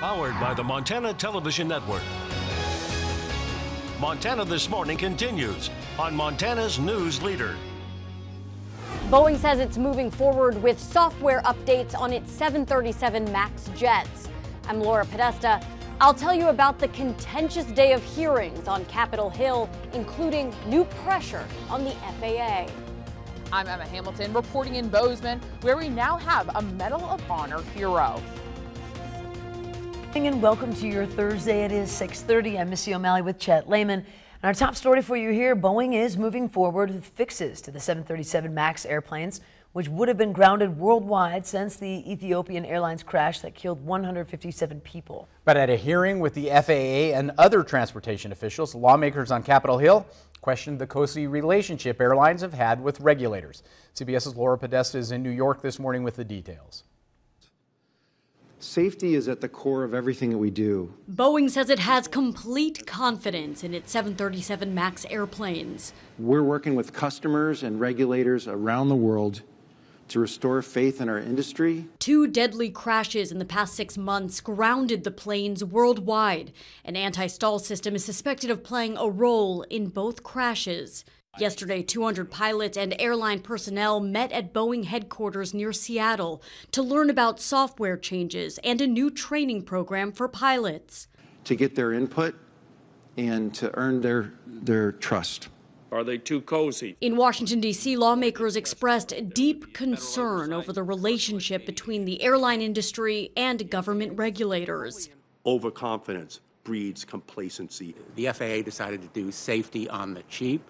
Powered by the Montana Television Network. Montana This Morning continues on Montana's News Leader. Boeing says it's moving forward with software updates on its 737 MAX jets. I'm Laura Podesta. I'll tell you about the contentious day of hearings on Capitol Hill, including new pressure on the FAA. I'm Emma Hamilton reporting in Bozeman, where we now have a Medal of Honor hero. And welcome to your Thursday. It is 6:30. I'm Missy O'Malley with Chet Lehman. And our top story for you here: Boeing is moving forward with fixes to the 737 MAX airplanes, which would have been grounded worldwide since the Ethiopian Airlines crash that killed 157 people. But at a hearing with the FAA and other transportation officials, lawmakers on Capitol Hill questioned the cozy relationship airlines have had with regulators. CBS's Laura Podesta is in New York this morning with the details. Safety is at the core of everything that we do. Boeing says it has complete confidence in its 737 MAX airplanes. We're working with customers and regulators around the world to restore faith in our industry. Two deadly crashes in the past six months grounded the planes worldwide. An anti stall system is suspected of playing a role in both crashes. Yesterday, 200 pilots and airline personnel met at Boeing headquarters near Seattle to learn about software changes and a new training program for pilots. To get their input and to earn their, their trust. Are they too cozy? In Washington, D.C., lawmakers expressed deep concern over the relationship between the airline industry and government regulators. Overconfidence breeds complacency. The FAA decided to do safety on the cheap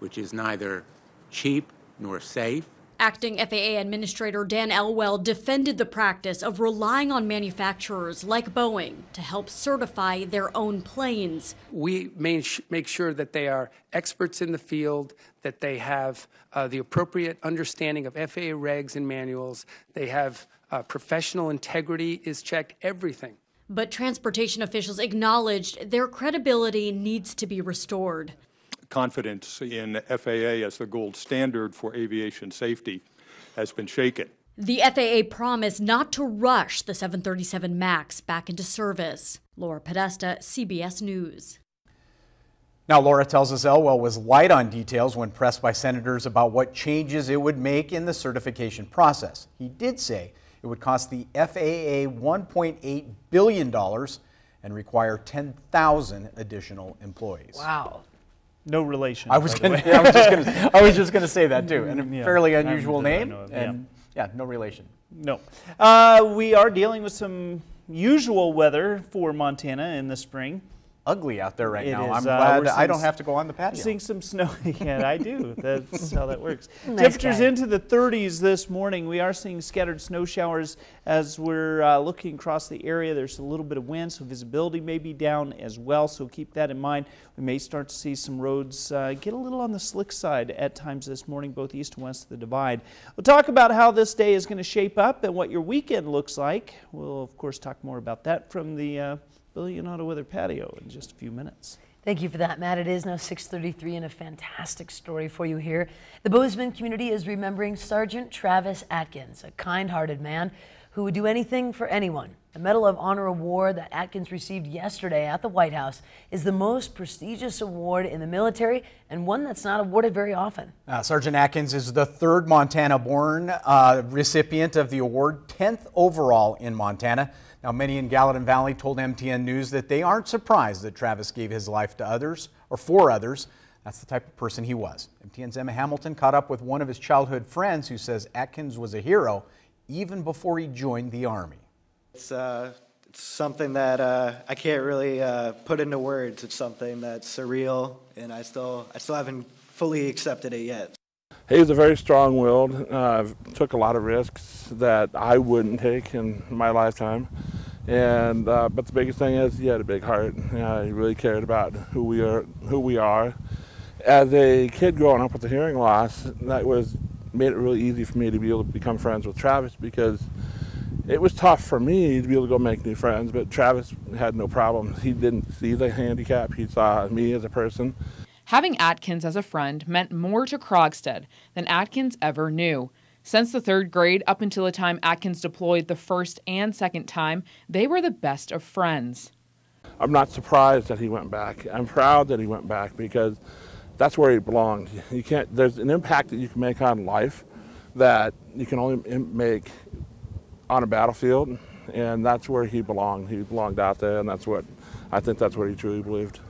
which is neither cheap nor safe. Acting FAA Administrator Dan Elwell defended the practice of relying on manufacturers like Boeing to help certify their own planes. We make sure that they are experts in the field, that they have uh, the appropriate understanding of FAA regs and manuals, they have uh, professional integrity is checked, everything. But transportation officials acknowledged their credibility needs to be restored confidence in FAA as the gold standard for aviation safety has been shaken. The FAA promised not to rush the 737 MAX back into service. Laura Podesta, CBS News. Now, Laura tells us Elwell was light on details when pressed by senators about what changes it would make in the certification process. He did say it would cost the FAA $1.8 billion and require 10,000 additional employees. Wow. No relation. I was going to. I was just going to. I was just going to say that too. And a yeah, fairly unusual name. And yeah. yeah. no relation. No. Uh, we are dealing with some usual weather for Montana in the spring ugly out there right it now. Is, I'm uh, glad I don't have to go on the patio. Seeing some snow. yeah, I do. That's how that works. nice Temperatures guy. into the 30s this morning. We are seeing scattered snow showers as we're uh, looking across the area. There's a little bit of wind, so visibility may be down as well. So keep that in mind. We may start to see some roads uh, get a little on the slick side at times this morning, both east and west of the divide. We'll talk about how this day is going to shape up and what your weekend looks like. We'll, of course, talk more about that from the uh, Billion Auto Weather Patio in just a few minutes. Thank you for that, Matt. It is now 6:33 and a fantastic story for you here. The Bozeman community is remembering Sergeant Travis Atkins, a kind-hearted man who would do anything for anyone. The Medal of Honor award that Atkins received yesterday at the White House is the most prestigious award in the military and one that's not awarded very often. Uh, Sergeant Atkins is the third Montana-born uh, recipient of the award, 10th overall in Montana. Now, many in Gallatin Valley told MTN News that they aren't surprised that Travis gave his life to others or for others. That's the type of person he was. MTN's Emma Hamilton caught up with one of his childhood friends who says Atkins was a hero even before he joined the Army. It's, uh, it's something that uh, I can't really uh, put into words. It's something that's surreal, and I still, I still haven't fully accepted it yet. He was a very strong-willed, uh, took a lot of risks that I wouldn't take in my lifetime. And uh, but the biggest thing is he had a big heart. He really cared about who we are. Who we are. As a kid growing up with a hearing loss, that was made it really easy for me to be able to become friends with Travis because it was tough for me to be able to go make new friends. But Travis had no problem. He didn't see the handicap. He saw me as a person. Having Atkins as a friend meant more to Krogstad than Atkins ever knew. Since the third grade, up until the time Atkins deployed the first and second time, they were the best of friends. I'm not surprised that he went back. I'm proud that he went back because that's where he belonged. You can't. There's an impact that you can make on life that you can only make on a battlefield, and that's where he belonged. He belonged out there, and that's what I think that's what he truly believed.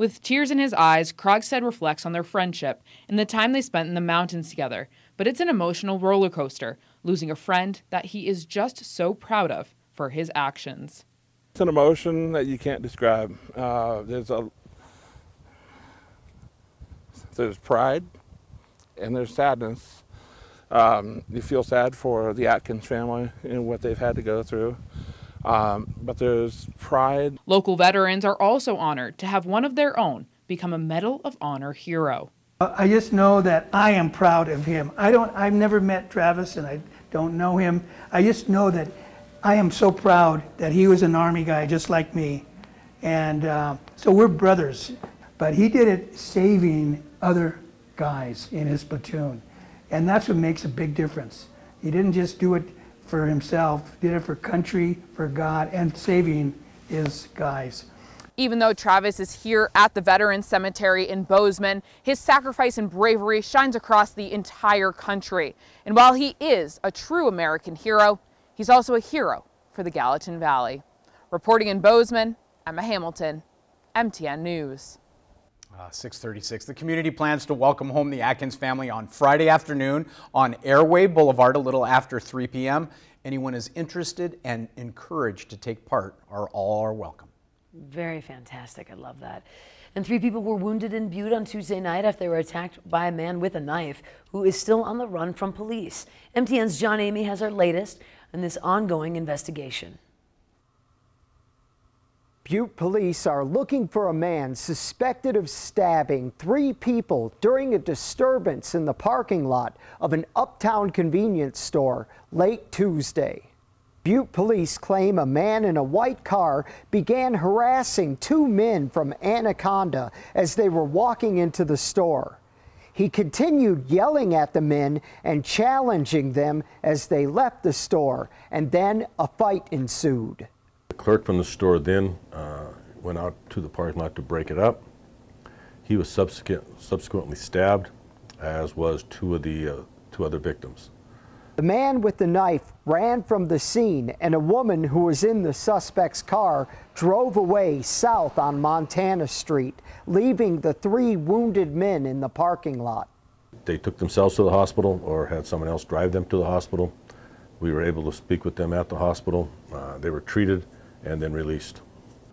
With tears in his eyes, Krogstad reflects on their friendship and the time they spent in the mountains together. But it's an emotional roller coaster, losing a friend that he is just so proud of for his actions. It's an emotion that you can't describe. Uh, there's a there's pride and there's sadness. Um, you feel sad for the Atkins family and what they've had to go through. Um, but there's pride. Local veterans are also honored to have one of their own become a Medal of Honor hero. I just know that I am proud of him. I don't, I've never met Travis and I don't know him. I just know that I am so proud that he was an Army guy just like me. And uh, so we're brothers. But he did it saving other guys in his platoon. And that's what makes a big difference. He didn't just do it for himself, did it for country, for God, and saving his guys. Even though Travis is here at the Veterans Cemetery in Bozeman, his sacrifice and bravery shines across the entire country. And while he is a true American hero, he's also a hero for the Gallatin Valley. Reporting in Bozeman, Emma Hamilton, MTN News. Uh, 636. The community plans to welcome home the Atkins family on Friday afternoon on Airway Boulevard a little after 3 p.m. Anyone is interested and encouraged to take part are all are welcome. Very fantastic. I love that. And three people were wounded in Butte on Tuesday night after they were attacked by a man with a knife who is still on the run from police. MTN's John Emeigh has our latest in this ongoing investigation. Butte police are looking for a man suspected of stabbing three people during a disturbance in the parking lot of an uptown convenience store late Tuesday. Butte police claim a man in a white car began harassing two men from Anaconda as they were walking into the store. He continued yelling at the men and challenging them as they left the store, and then a fight ensued. Clerk from the store then uh, went out to the parking lot to break it up. He was subsequent, subsequently stabbed, as was two of the uh, two other victims. The man with the knife ran from the scene, and a woman who was in the suspect's car drove away south on Montana Street, leaving the three wounded men in the parking lot. They took themselves to the hospital or had someone else drive them to the hospital. We were able to speak with them at the hospital. Uh, they were treated and then released.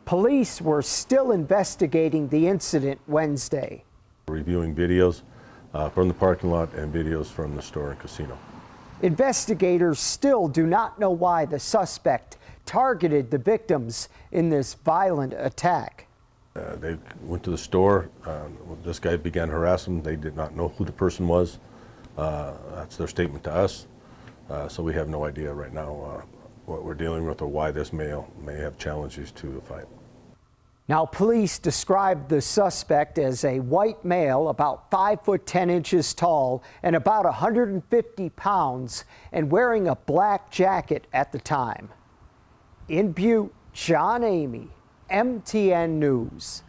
Police were still investigating the incident Wednesday. Reviewing videos uh, from the parking lot and videos from the store and casino. Investigators still do not know why the suspect targeted the victims in this violent attack. Uh, they went to the store. Uh, this guy began harassing them. They did not know who the person was. Uh, that's their statement to us. Uh, so we have no idea right now uh, what we're dealing with or why this male may have challenges to the fight. Now, police described the suspect as a white male, about 5 foot 10 inches tall and about 150 pounds, and wearing a black jacket at the time. In Butte, John Emeigh, MTN News.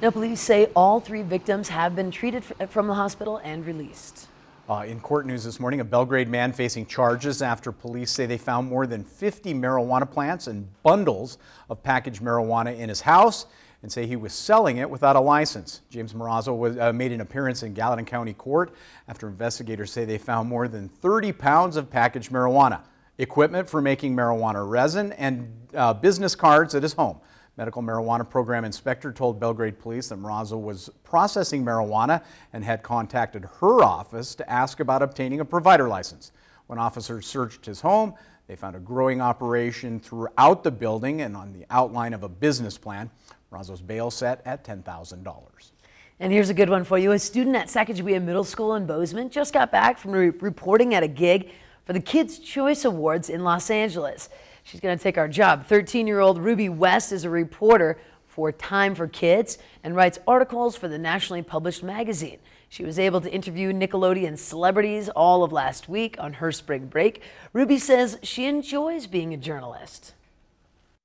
Now, police say all three victims have been treated from the hospital and released. Uh, in court news this morning, a Belgrade man facing charges after police say they found more than 50 marijuana plants and bundles of packaged marijuana in his house and say he was selling it without a license. James Morazzo was, uh, made an appearance in Gallatin County Court after investigators say they found more than 30 pounds of packaged marijuana, equipment for making marijuana resin, and uh, business cards at his home. Medical marijuana program inspector told Belgrade police that Morazzo was processing marijuana and had contacted her office to ask about obtaining a provider license. When officers searched his home, they found a growing operation throughout the building and on the outline of a business plan. Morazzo's bail set at $10,000. And here's a good one for you. A student at Sacagawea Middle School in Bozeman just got back from re reporting at a gig for the Kids' Choice Awards in Los Angeles. She's going to take our job. 13 year old Ruby West is a reporter for Time for Kids and writes articles for the nationally published magazine. She was able to interview Nickelodeon celebrities all of last week on her spring break. Ruby says she enjoys being a journalist.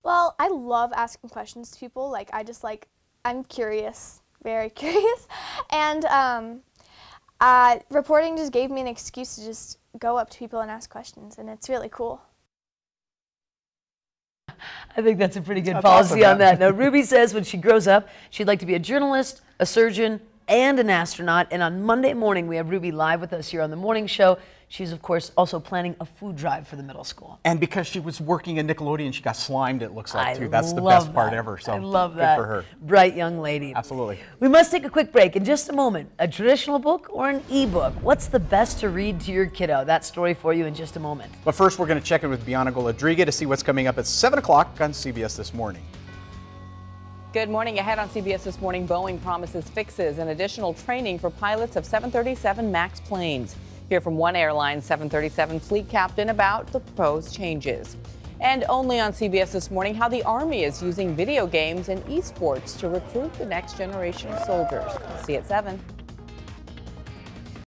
Well, I love asking questions to people. Like, I just like, I'm curious, very curious. And um, uh, reporting just gave me an excuse to just go up to people and ask questions, and it's really cool. I think that's a pretty good That's policy awesome, on that. Now, Ruby says when she grows up, she'd like to be a journalist, a surgeon, and an astronaut. And on Monday morning, we have Ruby live with us here on the morning show. She's, of course, also planning a food drive for the middle school. And because she was working at Nickelodeon, she got slimed, it looks like, I too. That's the best part ever. So I love that. for her. Bright young lady. Absolutely. We must take a quick break. In just a moment, a traditional book or an e-book? What's the best to read to your kiddo? That story for you in just a moment. But first, we're going to check in with Bianca Golodryga to see what's coming up at 7 o'clock on CBS This Morning. Good morning. Ahead on CBS This Morning, Boeing promises fixes and additional training for pilots of 737 MAX planes. Hear from one airline 737 fleet captain about the proposed changes. And only on CBS This Morning, how the Army is using video games and esports to recruit the next generation of soldiers. See you at 7.